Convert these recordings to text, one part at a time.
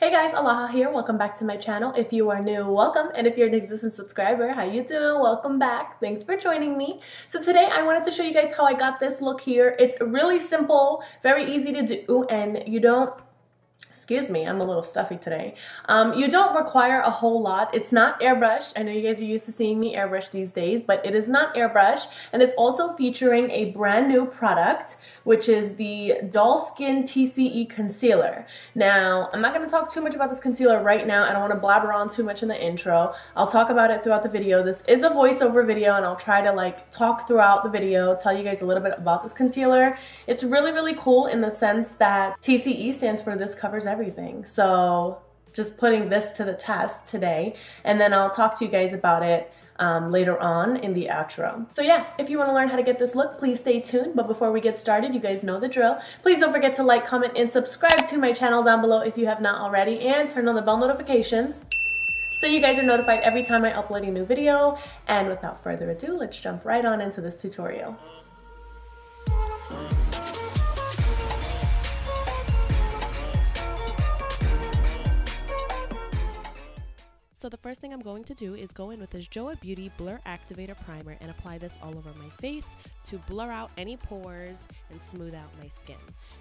Hey guys, Alaha here. Welcome back to my channel. If you are new, welcome. And if you're an existing subscriber, how you doing? Welcome back. Thanks for joining me. So today I wanted to show you guys how I got this look here. It's really simple, very easy to do, and you don't excuse me, I'm a little stuffy today. Um, you don't require a whole lot. It's not airbrushed. I know you guys are used to seeing me airbrush these days, but it is not airbrush. And it's also featuring a brand new product, which is the Doll Skin TCE Concealer. Now, I'm not going to talk too much about this concealer right now. I don't want to blabber on too much in the intro. I'll talk about it throughout the video. This is a voiceover video, and I'll try to like talk throughout the video, tell you guys a little bit about this concealer. It's really, really cool in the sense that TCE stands for This Covers Everything everything. So just putting this to the test today, and then I'll talk to you guys about it um, later on in the outro. So yeah, if you want to learn how to get this look, please stay tuned. But before we get started, you guys know the drill. Please don't forget to like, comment, and subscribe to my channel down below if you have not already, and turn on the bell notifications so you guys are notified every time I upload a new video. And without further ado, let's jump right on into this tutorial. The first thing I'm going to do is go in with this Joa Beauty Blur Activator Primer and apply this all over my face to blur out any pores and smooth out my skin.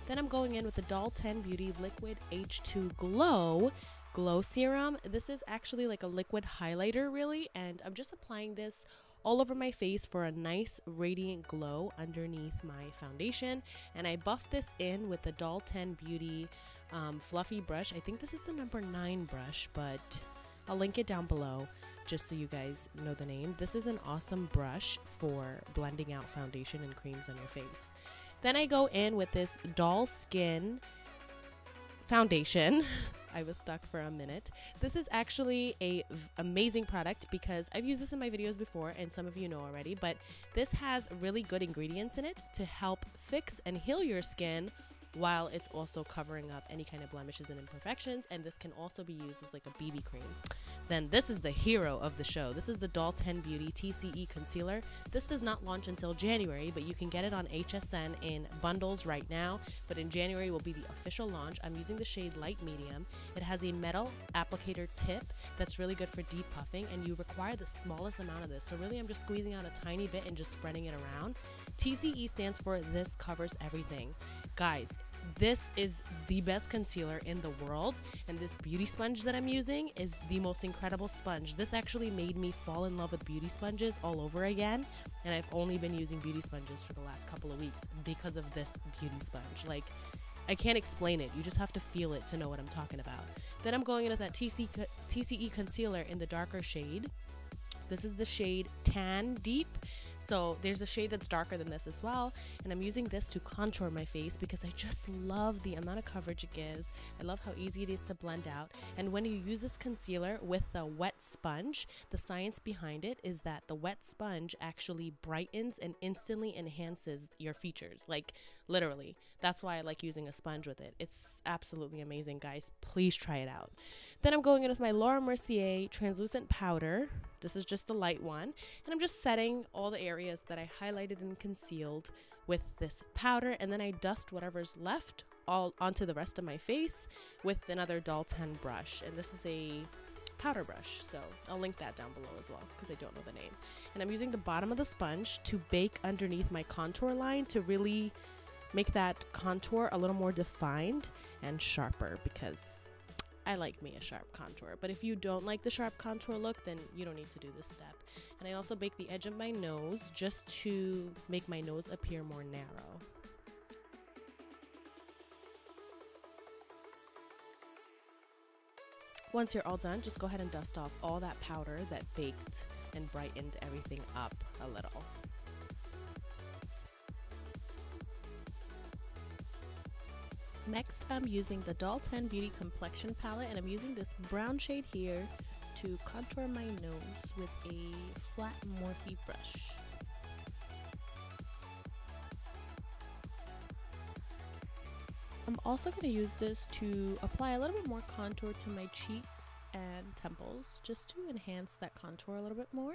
Then I'm going in with the Doll 10 Beauty Liquid H2 Glow Glow Serum. This is actually like a liquid highlighter really and I'm just applying this all over my face for a nice radiant glow underneath my foundation and I buff this in with the Doll 10 Beauty um, fluffy brush. I think this is the number 9 brush but I'll link it down below just so you guys know the name. This is an awesome brush for blending out foundation and creams on your face. Then I go in with this Doll Skin foundation. I was stuck for a minute. This is actually a amazing product because I've used this in my videos before and some of you know already, but this has really good ingredients in it to help fix and heal your skin while it's also covering up any kind of blemishes and imperfections and this can also be used as like a BB cream. Then this is the hero of the show. This is the Doll 10 Beauty TCE Concealer. This does not launch until January, but you can get it on HSN in bundles right now. But in January will be the official launch. I'm using the shade Light Medium. It has a metal applicator tip that's really good for deep puffing, and you require the smallest amount of this. So really, I'm just squeezing out a tiny bit and just spreading it around. TCE stands for This Covers Everything. Guys, this is the best concealer in the world and this beauty sponge that I'm using is the most incredible sponge. This actually made me fall in love with beauty sponges all over again and I've only been using beauty sponges for the last couple of weeks because of this beauty sponge. Like I can't explain it. You just have to feel it to know what I'm talking about. Then I'm going in with that TC, TCE concealer in the darker shade. This is the shade Tan Deep. So there's a shade that's darker than this as well. And I'm using this to contour my face because I just love the amount of coverage it gives. I love how easy it is to blend out. And when you use this concealer with a wet sponge, the science behind it is that the wet sponge actually brightens and instantly enhances your features. Like literally. That's why I like using a sponge with it. It's absolutely amazing, guys. Please try it out. Then I'm going in with my Laura Mercier translucent powder. This is just the light one. And I'm just setting all the areas that I highlighted and concealed with this powder. And then I dust whatever's left all onto the rest of my face with another 10 brush. And this is a powder brush. So I'll link that down below as well because I don't know the name. And I'm using the bottom of the sponge to bake underneath my contour line to really make that contour a little more defined and sharper because I like me a sharp contour. But if you don't like the sharp contour look, then you don't need to do this step. And I also bake the edge of my nose just to make my nose appear more narrow. Once you're all done, just go ahead and dust off all that powder that baked and brightened everything up a little. Next, I'm using the Doll 10 Beauty Complexion Palette and I'm using this brown shade here to contour my nose with a flat Morphe brush. I'm also going to use this to apply a little bit more contour to my cheeks and temples just to enhance that contour a little bit more.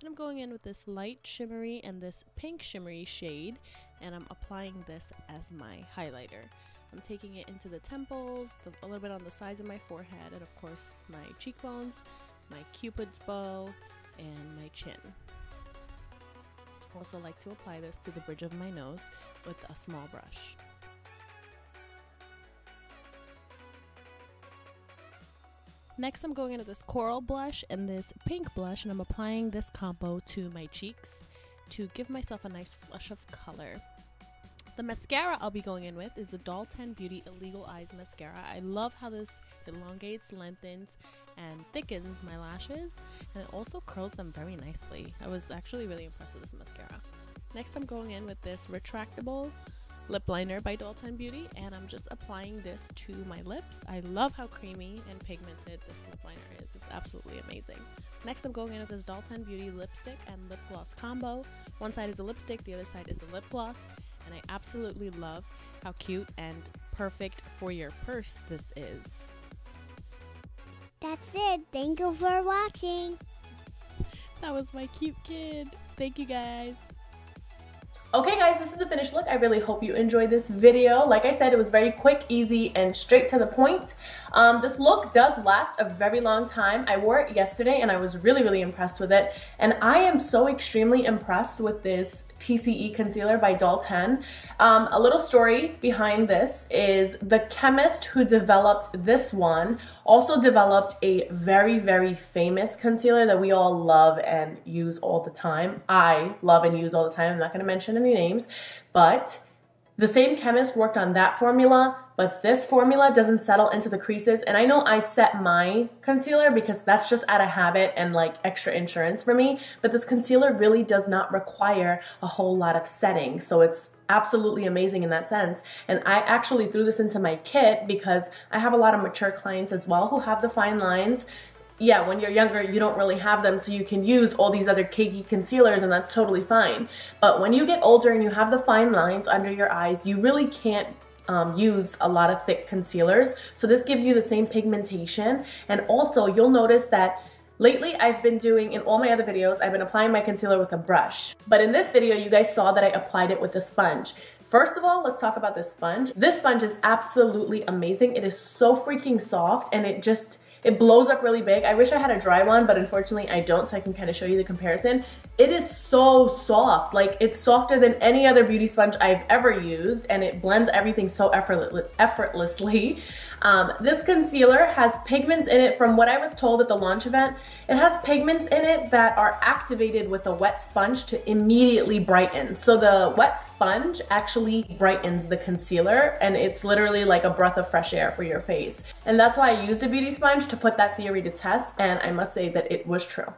Then I'm going in with this light shimmery and this pink shimmery shade and I'm applying this as my highlighter. I'm taking it into the temples, the, a little bit on the sides of my forehead, and of course my cheekbones, my cupid's bow, and my chin. Also like to apply this to the bridge of my nose with a small brush. Next, I'm going into this coral blush and this pink blush, and I'm applying this combo to my cheeks to give myself a nice flush of color. The mascara I'll be going in with is the Doll 10 Beauty Illegal Eyes Mascara. I love how this elongates, lengthens, and thickens my lashes, and it also curls them very nicely. I was actually really impressed with this mascara. Next, I'm going in with this retractable lip liner by Doll 10 Beauty, and I'm just applying this to my lips. I love how creamy and pigmented this lip liner is. It's absolutely amazing. Next, I'm going in with this Doll 10 Beauty lipstick and lip gloss combo. One side is a lipstick, the other side is a lip gloss, and I absolutely love how cute and perfect for your purse this is. That's it. Thank you for watching. That was my cute kid. Thank you guys. Okay guys, this is the finished look. I really hope you enjoyed this video. Like I said, it was very quick, easy, and straight to the point. Um, this look does last a very long time. I wore it yesterday and I was really, really impressed with it. And I am so extremely impressed with this TCE concealer by Doll 10. Um, a little story behind this is the chemist who developed this one also developed a very, very famous concealer that we all love and use all the time. I love and use all the time. I'm not going to mention any names, but the same chemist worked on that formula, but this formula doesn't settle into the creases. And I know I set my concealer because that's just out of habit and like extra insurance for me, but this concealer really does not require a whole lot of setting. So it's absolutely amazing in that sense. And I actually threw this into my kit because I have a lot of mature clients as well who have the fine lines yeah, when you're younger, you don't really have them, so you can use all these other cakey concealers, and that's totally fine. But when you get older and you have the fine lines under your eyes, you really can't um, use a lot of thick concealers. So this gives you the same pigmentation. And also, you'll notice that Lately, I've been doing, in all my other videos, I've been applying my concealer with a brush. But in this video, you guys saw that I applied it with a sponge. First of all, let's talk about this sponge. This sponge is absolutely amazing. It is so freaking soft and it just, it blows up really big. I wish I had a dry one, but unfortunately I don't, so I can kind of show you the comparison. It is so soft. Like, it's softer than any other beauty sponge I've ever used, and it blends everything so effortlessly. Um, this concealer has pigments in it from what I was told at the launch event. It has pigments in it that are activated with a wet sponge to immediately brighten. So the wet sponge actually brightens the concealer and it's literally like a breath of fresh air for your face. And that's why I used a beauty sponge to put that theory to test and I must say that it was true.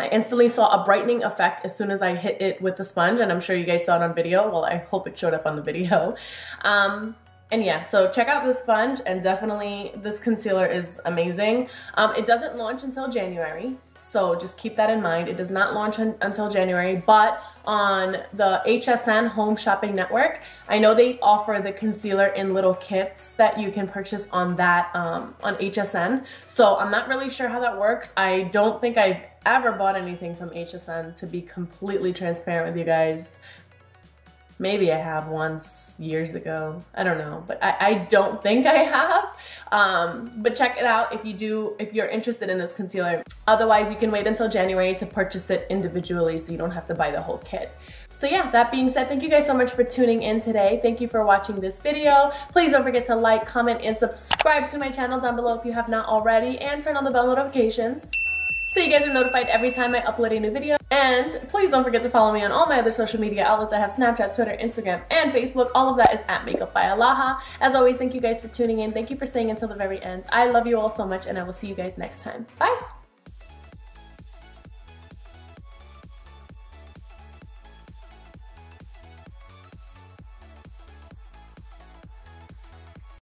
I instantly saw a brightening effect as soon as I hit it with the sponge and I'm sure you guys saw it on video. Well, I hope it showed up on the video. Um, and yeah, so check out this sponge and definitely this concealer is amazing. Um, it doesn't launch until January, so just keep that in mind. It does not launch un until January, but on the HSN Home Shopping Network, I know they offer the concealer in little kits that you can purchase on that, um, on HSN. So I'm not really sure how that works. I don't think I've ever bought anything from HSN to be completely transparent with you guys. Maybe I have once years ago. I don't know, but I, I don't think I have. Um, but check it out if you do, if you're interested in this concealer. Otherwise, you can wait until January to purchase it individually so you don't have to buy the whole kit. So yeah, that being said, thank you guys so much for tuning in today. Thank you for watching this video. Please don't forget to like, comment, and subscribe to my channel down below if you have not already, and turn on the bell notifications so you guys are notified every time I upload a new video. And please don't forget to follow me on all my other social media outlets. I have Snapchat, Twitter, Instagram, and Facebook. All of that is at Makeup by Alaha. As always, thank you guys for tuning in. Thank you for staying until the very end. I love you all so much, and I will see you guys next time. Bye!